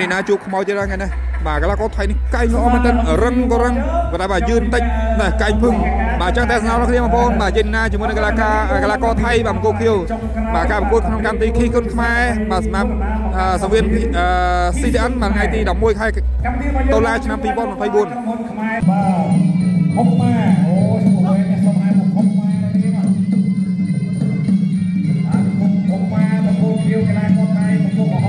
នេះណាជួបខ្មោចទៀតហ្នឹងណាបាទកីឡាករថៃនេះកែងល្អមែនទែនរឹងក៏រឹងប៉ុន្តែបាទយឺនតិចណាកែងភឹងបាទចឹងតែស្នងរបស់គ្នាបងប្អូនបាទជិនណាជាមួយនឹងកីឡាការកីឡាករថៃបាទមកគូខៀវបាទការប្រកួតក្នុងកម្មវិធីខីគុនខ្មែរបាទសម្រាប់សាវៀន CTN បាទថ្ងៃទី11ខែតុលាឆ្នាំ2024បាទហុកម៉ាអូឈ្មោះវិញសុំហៅមកហុកម៉ានេះមកអាហុកម៉ាមកគូខៀវកីឡាករថៃមកគូ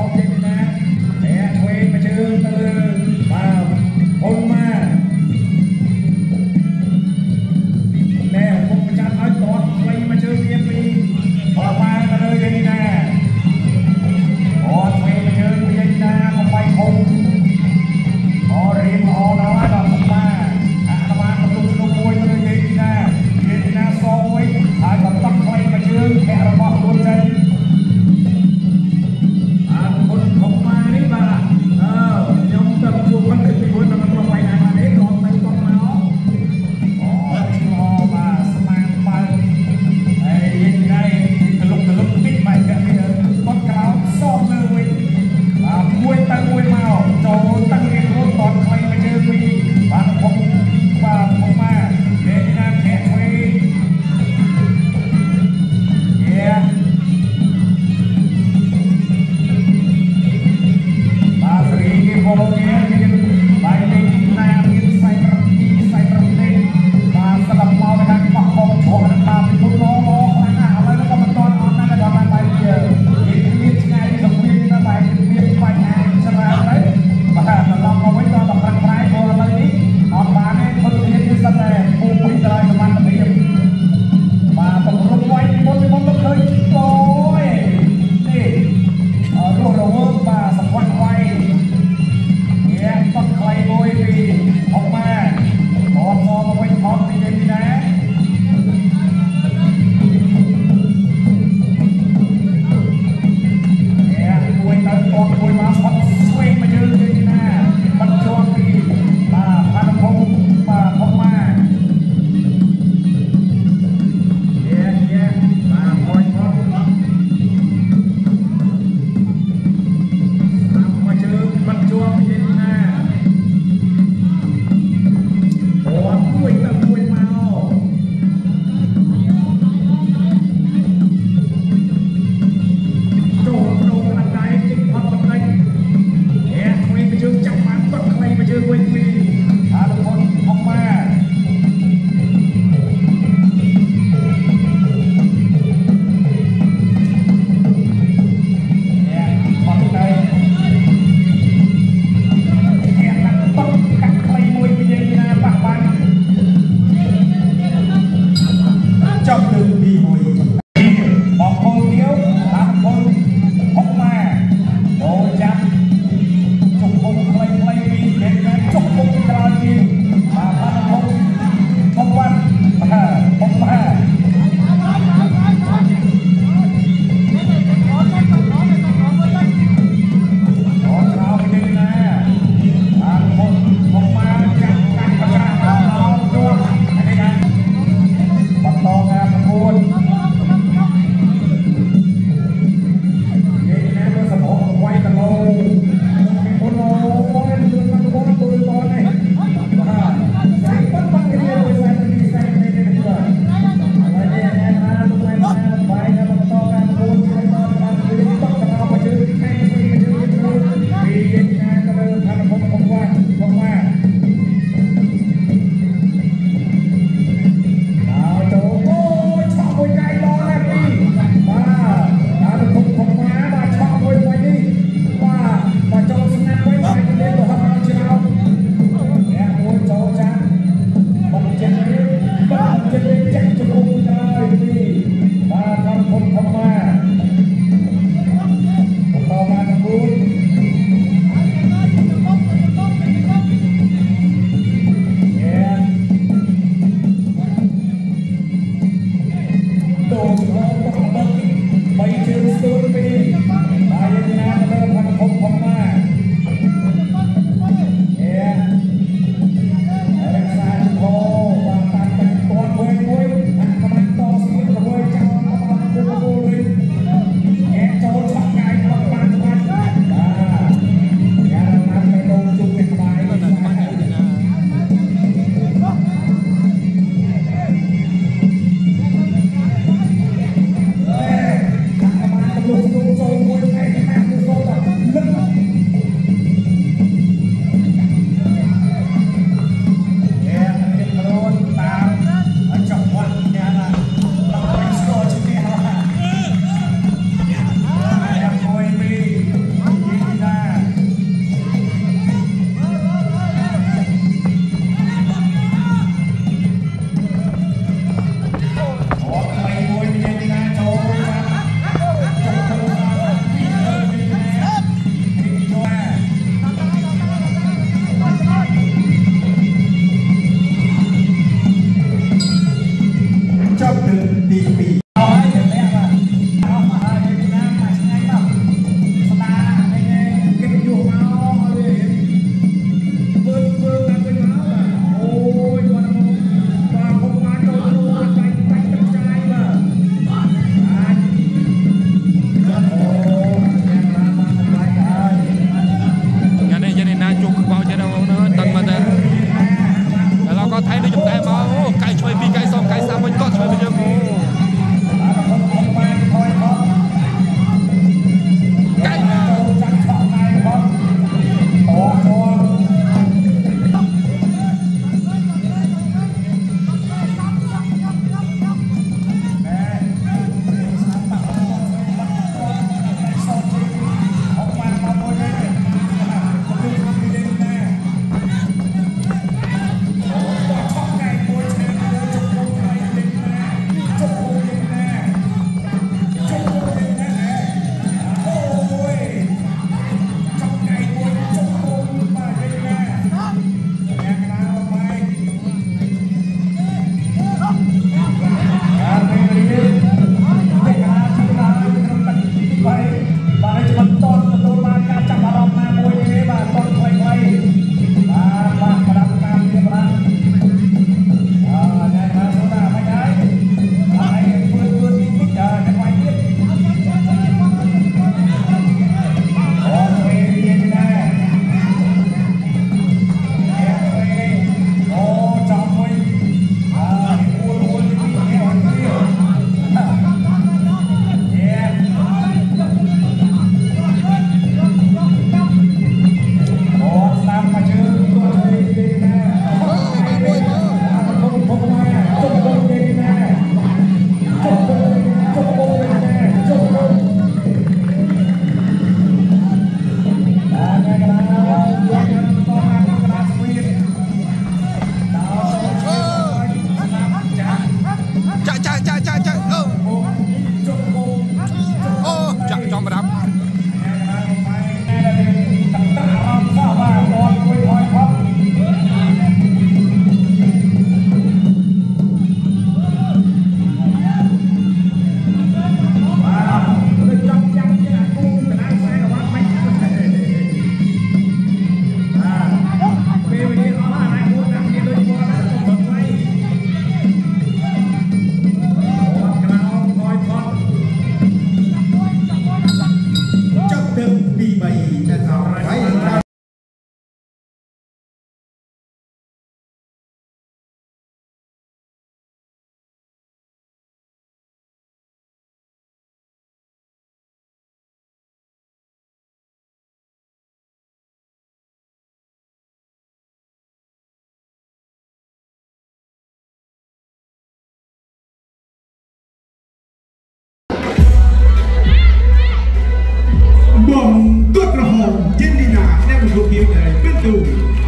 by the right.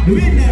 Winner!